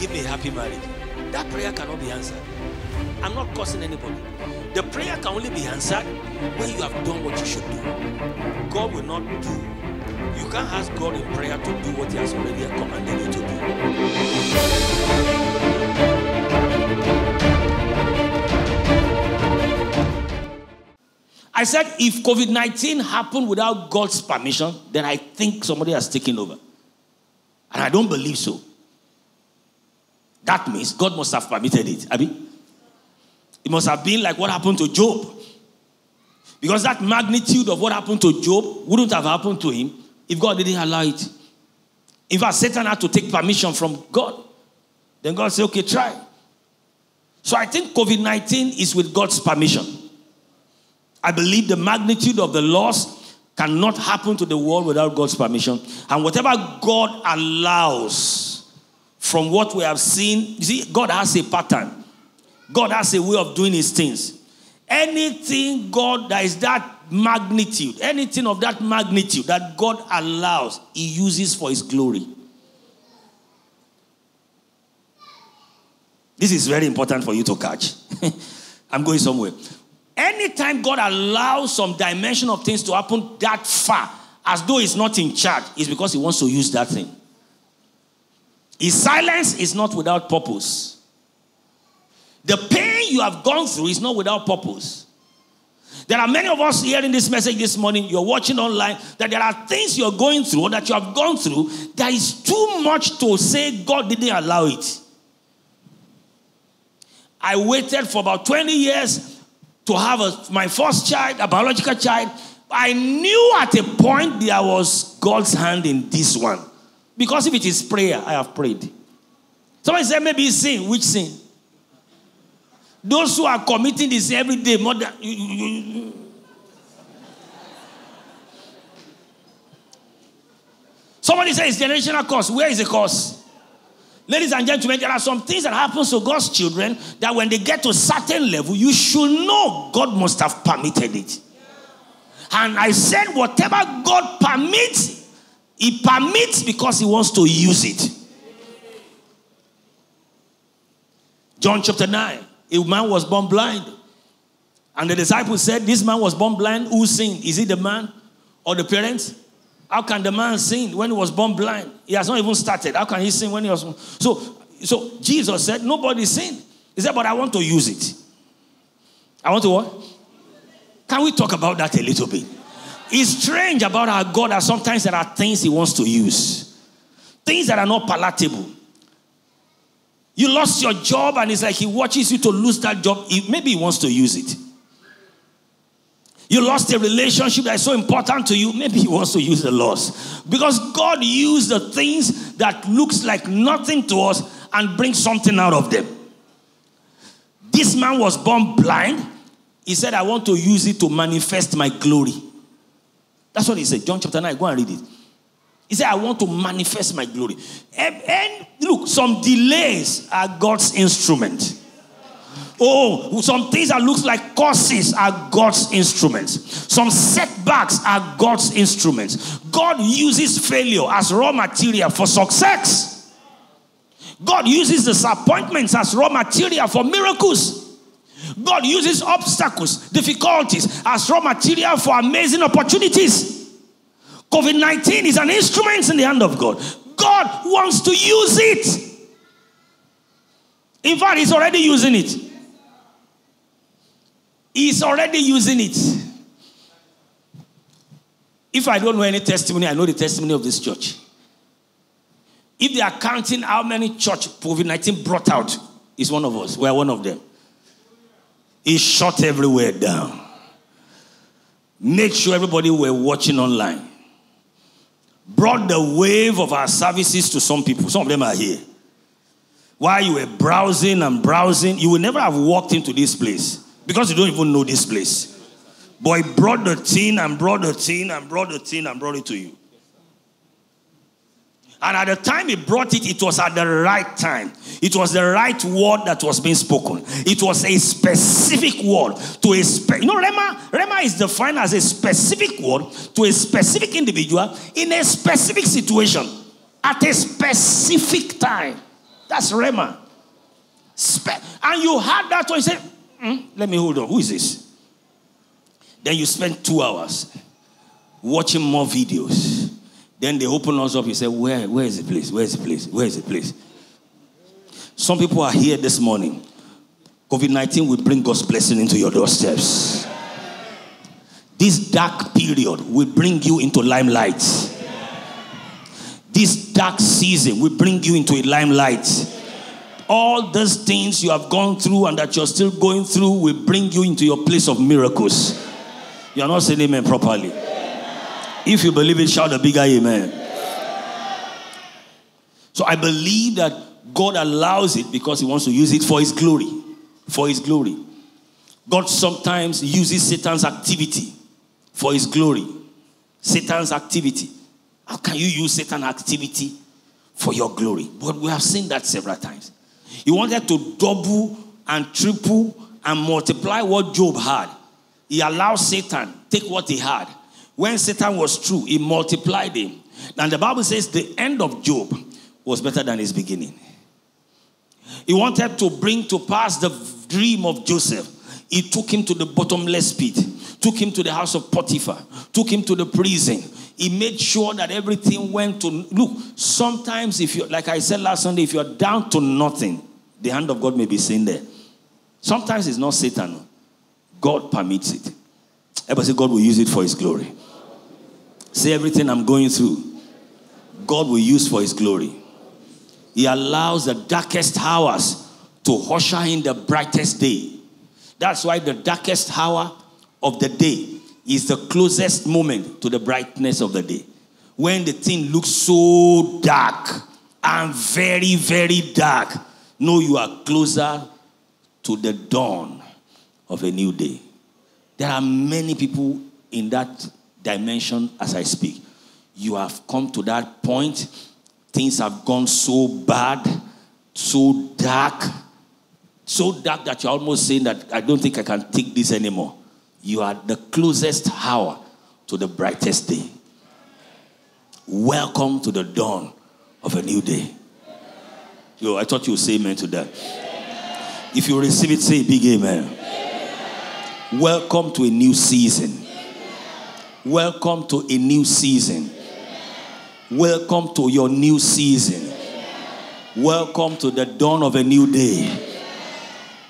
give me a happy marriage. That prayer cannot be answered. I'm not cursing anybody. The prayer can only be answered when you have done what you should do. God will not do. You can't ask God in prayer to do what He has already commanded you to do. I said, if COVID 19 happened without God's permission, then I think somebody has taken over. And I don't believe so. That means God must have permitted it. Abi? It must have been like what happened to Job. Because that magnitude of what happened to Job wouldn't have happened to him if God didn't allow it. Fact, Satan had to take permission from God. Then God said, okay, try. So I think COVID 19 is with God's permission. I believe the magnitude of the loss cannot happen to the world without God's permission. And whatever God allows from what we have seen, you see, God has a pattern, God has a way of doing his things. Anything God that is that magnitude, anything of that magnitude that God allows, he uses for his glory. This is very important for you to catch. I'm going somewhere. Anytime God allows some dimension of things to happen that far, as though He's not in charge, is because He wants to use that thing. His silence is not without purpose. The pain you have gone through is not without purpose. There are many of us hearing this message this morning, you're watching online, that there are things you're going through or that you have gone through that is too much to say God didn't allow it. I waited for about 20 years to have a, my first child, a biological child. I knew at a point there was God's hand in this one. Because if it is prayer, I have prayed. Somebody said maybe sin. Which sin? Those who are committing this every day, more than. You, you, you. Somebody says generational curse. Where is the curse? Ladies and gentlemen, there are some things that happen to God's children that when they get to a certain level, you should know God must have permitted it. And I said, whatever God permits, He permits because He wants to use it. John chapter 9, a man was born blind. And the disciples said, This man was born blind. Who sinned? Is it the man or the parents? How can the man sin when he was born blind? He has not even started. How can he sin when he was born? so? So Jesus said, Nobody sinned. He said, But I want to use it. I want to what? Can we talk about that a little bit? It's strange about our God that sometimes there are things He wants to use, things that are not palatable. You lost your job, and it's like He watches you to lose that job. Maybe He wants to use it. You lost a relationship that is so important to you. Maybe he wants to use the loss. Because God used the things that looks like nothing to us and brings something out of them. This man was born blind. He said, I want to use it to manifest my glory. That's what he said. John chapter 9, go and read it. He said, I want to manifest my glory. And, and look, some delays are God's instrument. Oh, some things that looks like curses are God's instruments. Some setbacks are God's instruments. God uses failure as raw material for success. God uses disappointments as raw material for miracles. God uses obstacles, difficulties as raw material for amazing opportunities. COVID 19 is an instrument in the hand of God. God wants to use it. In fact, He's already using it. He's already using it. If I don't know any testimony, I know the testimony of this church. If they are counting how many church COVID 19 brought out, is one of us. We are one of them. He shut everywhere down. Made sure everybody were watching online. Brought the wave of our services to some people. Some of them are here. While you were browsing and browsing, you would never have walked into this place because you don't even know this place. Boy brought the thing and brought the thing and brought the thing and brought it to you. And at the time he brought it, it was at the right time. It was the right word that was being spoken. It was a specific word to a spe- you know Rhema. Rhema is defined as a specific word to a specific individual in a specific situation at a specific time. That's Rhema. And you had that one, you said, mm, let me hold on. Who is this? Then you spend two hours watching more videos. Then they open us up. You say, Where, where is the place? Where is the place? Where is the place? Some people are here this morning. COVID 19 will bring God's blessing into your doorsteps. This dark period will bring you into limelight. This dark season will bring you into a limelight. All those things you have gone through and that you're still going through will bring you into your place of miracles. You are not saying amen properly. If you believe it, shout a bigger amen. So I believe that God allows it because He wants to use it for His glory. For His glory. God sometimes uses Satan's activity for His glory. Satan's activity. How can you use Satan's activity for your glory? But we have seen that several times. He wanted to double and triple and multiply what Job had. He allowed Satan take what he had when Satan was true, he multiplied him. And the Bible says the end of Job was better than his beginning. He wanted to bring to pass the dream of Joseph. He took him to the bottomless pit, took him to the house of Potiphar, took him to the prison. He made sure that everything went to look. Sometimes, if you like I said last Sunday, if you're down to nothing, the hand of God may be seen there. Sometimes it's not Satan, God permits it. Everybody say God will use it for his glory. Say everything I'm going through, God will use for His glory. He allows the darkest hours to usher in the brightest day. That's why the darkest hour of the day is the closest moment to the brightness of the day. When the thing looks so dark and very, very dark, know you are closer to the dawn of a new day. There are many people in that dimension as I speak. You have come to that point. Things have gone so bad, so dark, so dark that you're almost saying that I don't think I can take this anymore. You are the closest hour to the brightest day. Welcome to the dawn of a new day. Yo, I thought you would say amen to that. If you receive it, say big amen. Welcome to a new season. Welcome to a new season. Welcome to your new season. Welcome to the dawn of a new day.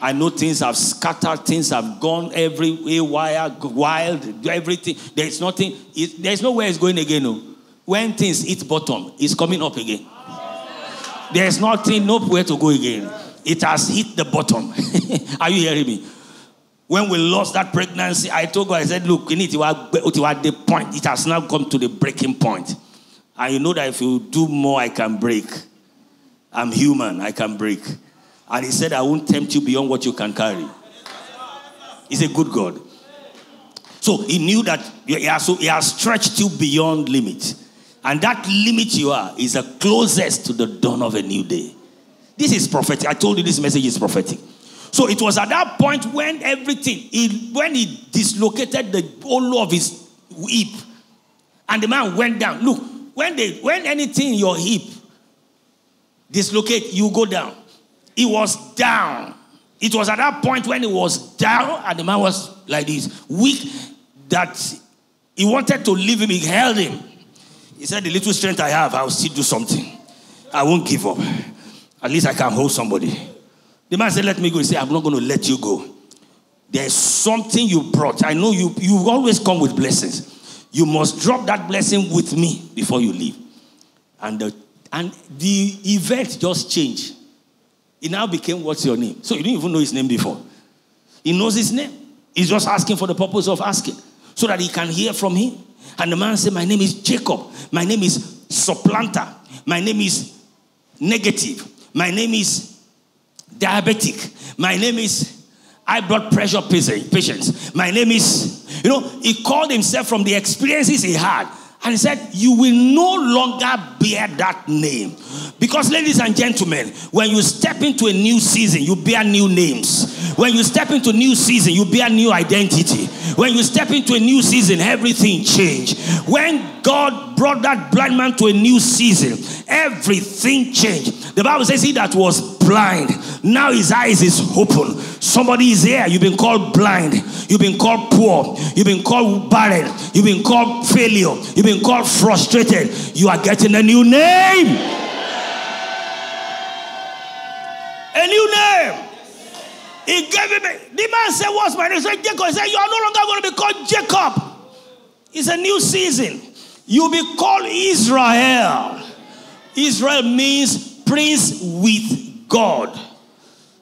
I know things have scattered, things have gone every way, wild, wild, everything. There's nothing, it, there's nowhere it's going again. No. When things hit bottom, it's coming up again. There's nothing, nowhere to go again. It has hit the bottom. Are you hearing me? When we lost that pregnancy, I told God, I said, look, you need to at the point. It has now come to the breaking point. And you know that if you do more, I can break. I'm human, I can break. And he said, I won't tempt you beyond what you can carry. He's a good God. So he knew that he has, he has stretched you beyond limit. And that limit you are is the closest to the dawn of a new day. This is prophetic. I told you this message is prophetic. So it was at that point when everything, he, when he dislocated the whole of his hip, and the man went down. Look, when they when anything in your hip dislocate, you go down. He was down. It was at that point when he was down, and the man was like this, weak, that he wanted to leave him. He held him. He said, The little strength I have, I'll still do something. I won't give up. At least I can hold somebody. The man said, Let me go. He said, I'm not going to let you go. There's something you brought. I know you, You've always come with blessings. You must drop that blessing with me before you leave. And the, and the event just changed. It now became, What's your name? So you didn't even know his name before. He knows his name. He's just asking for the purpose of asking so that he can hear from him. And the man said, My name is Jacob. My name is supplanter. My name is negative. My name is diabetic. My name is high blood pressure patients. My name is, you know, he called himself from the experiences he had. And he said, You will no longer bear that name. Because, ladies and gentlemen, when you step into a new season, you bear new names. When you step into new season, you bear new identity. When you step into a new season, everything changed. When God brought that blind man to a new season, everything changed. The Bible says he that was blind, now his eyes is open. Somebody is here. You've been called blind. You've been called poor. You've been called barren. You've been called failure. You've been called frustrated. You are getting a new name. A new name. He gave him. The man said, What's my name? He said, Jacob. He said, You are no longer going to be called Jacob. It's a new season. You'll be called Israel. Israel means prince with God.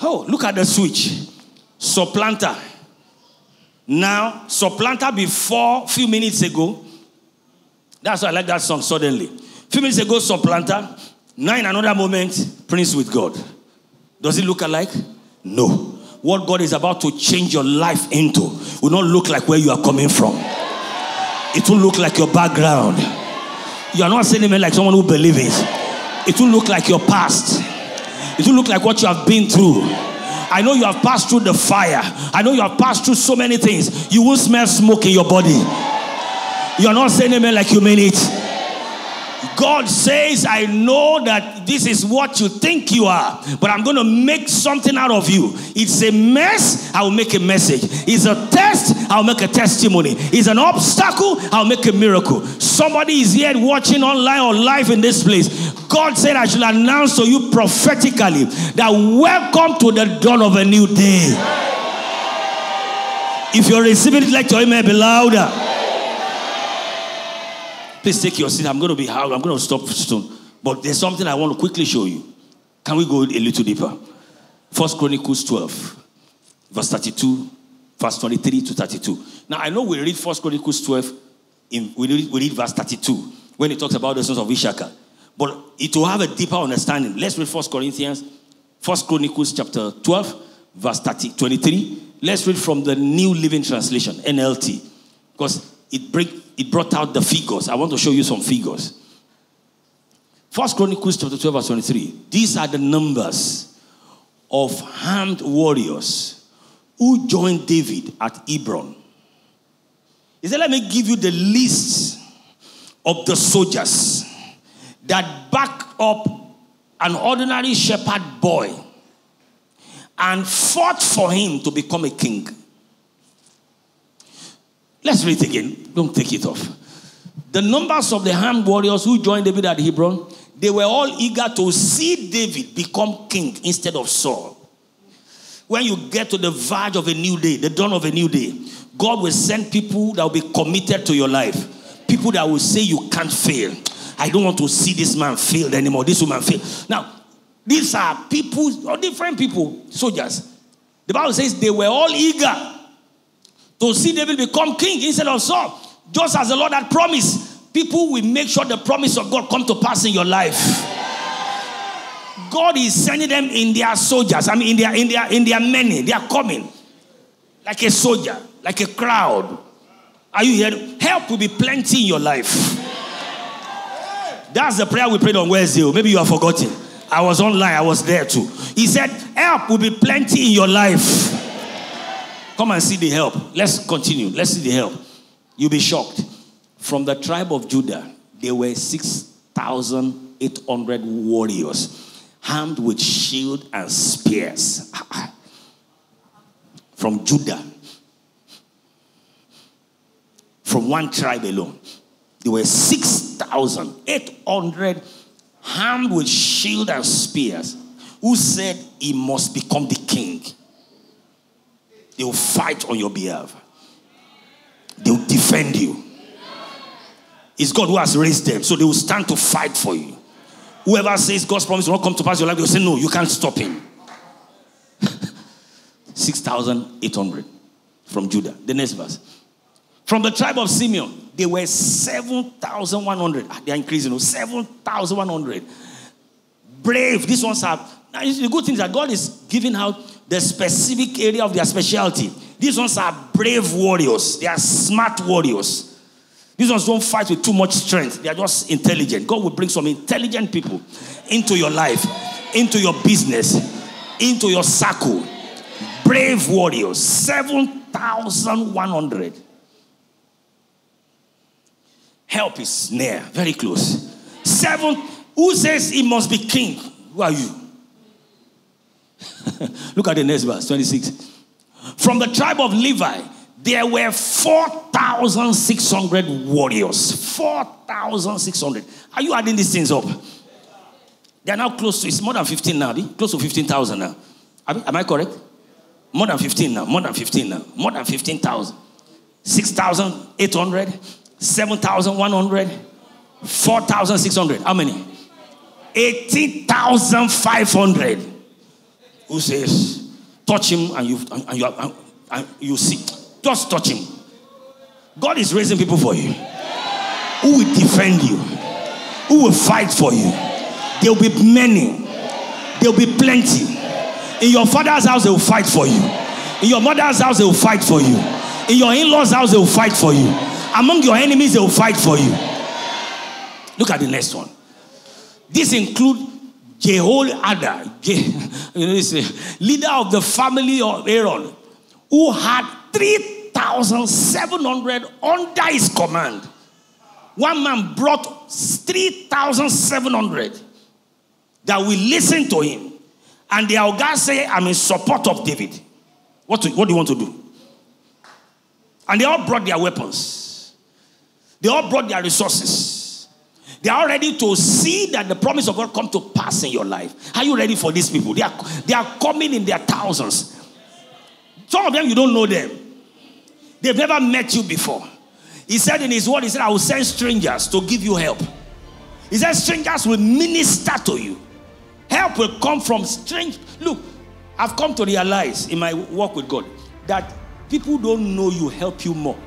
Oh, look at the switch. Supplanter. Now, supplanter before, few minutes ago. That's why I like that song suddenly. Few minutes ago, supplanter. Now, in another moment, prince with God. Does it look alike? No. What God is about to change your life into will not look like where you are coming from. It will look like your background. You are not saying amen like someone who believes it. Will look like your past. It will look like what you have been through. I know you have passed through the fire. I know you have passed through so many things. You will smell smoke in your body. You are not saying amen like you mean it. God says, I know that this is what you think you are, but I'm going to make something out of you. It's a mess, I'll make a message. It's a test, I'll make a testimony. It's an obstacle, I'll make a miracle. Somebody is here watching online or live in this place. God said, I should announce to you prophetically that welcome to the dawn of a new day. If you're receiving it, let your amen be louder. Please take your seat. I'm going to be hard. I'm going to stop soon. But there's something I want to quickly show you. Can we go a little deeper? First Chronicles 12, verse 32, verse 23 to 32. Now I know we read First Chronicles 12, in, we, read, we read verse 32 when it talks about the sons of Issachar. But it will have a deeper understanding. Let's read First Corinthians, First Chronicles chapter 12, verse 30, 23. Let's read from the New Living Translation, NLT, because it breaks it brought out the figures. I want to show you some figures. First Chronicles chapter 12, verse 23. These are the numbers of armed warriors who joined David at Hebron. He said, Let me give you the list of the soldiers that backed up an ordinary shepherd boy and fought for him to become a king. Let's read it again. Don't take it off. The numbers of the armed warriors who joined David at Hebron, they were all eager to see David become king instead of Saul. When you get to the verge of a new day, the dawn of a new day, God will send people that will be committed to your life. People that will say you can't fail. I don't want to see this man fail anymore, this woman fail. Now, these are people, or different people, soldiers. The Bible says they were all eager to see David become king instead of Saul. Just as the Lord had promised, people will make sure the promise of God come to pass in your life. God is sending them in their soldiers. I mean, in their in their in their many. They are coming like a soldier, like a crowd. Are you here? Help will be plenty in your life. That's the prayer we prayed on Wednesday. Oh, maybe you have forgotten. I was online. I was there too. He said, "Help will be plenty in your life." Come and see the help. Let's continue. Let's see the help. You'll be shocked. From the tribe of Judah, there were 6,800 warriors armed with shield and spears. From Judah. From one tribe alone. There were 6,800 armed with shield and spears who said he must become the king. They will fight on your behalf. They will defend you. It's God who has raised them, so they will stand to fight for you. Whoever says God's promise will not come to pass your life, they will say, No, you can't stop him. 6,800 from Judah. The next verse. From the tribe of Simeon, there were 7,100. Ah, they are increasing, 7,100. Brave. These ones are. Now, the good thing is that God is giving out the specific area of their specialty. These ones are brave warriors, they are smart warriors. These ones don't fight with too much strength, they are just intelligent. God will bring some intelligent people into your life, into your business, into your circle. Brave warriors, 7,100. Help is near, very close. Seven, who says he must be king? Who are you? Look at the next verse, 26. From the tribe of Levi, there were 4,600 warriors. 4,600. Are you adding these things up? They are now close to, it's more than 15 now, close to 15,000 now. Am I correct? More than 15 now, more than 15 now, more than 15,000. 6,800, 7,100, 4,600. How many? 18,500. Who says, touch him and you, and you, and you see. Just touch him. God is raising people for you who will defend you, who will fight for you. There will be many, there will be plenty. In your father's house, they will fight for you. In your mother's house, they will fight for you. In your in law's house, they will fight for you. Among your enemies, they will fight for you. Look at the next one. This include Jehoiada, you know, uh, leader of the family of Aaron, who had 3,700 under his command. One man brought 3,700 that will listen to him. And the Algar say, I'm in support of David. What, to, what do you want to do? And they all brought their weapons. They all brought their resources. They are ready to see that the promise of God come to pass in your life. Are you ready for these people? They are, they are coming in their thousands. Some of them, you don't know them. They've never met you before. He said in his word, he said, I will send strangers to give you help. He said, strangers will minister to you. Help will come from strange. Look, I've come to realize in my work with God that people don't know you help you more.